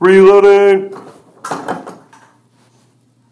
Reloading!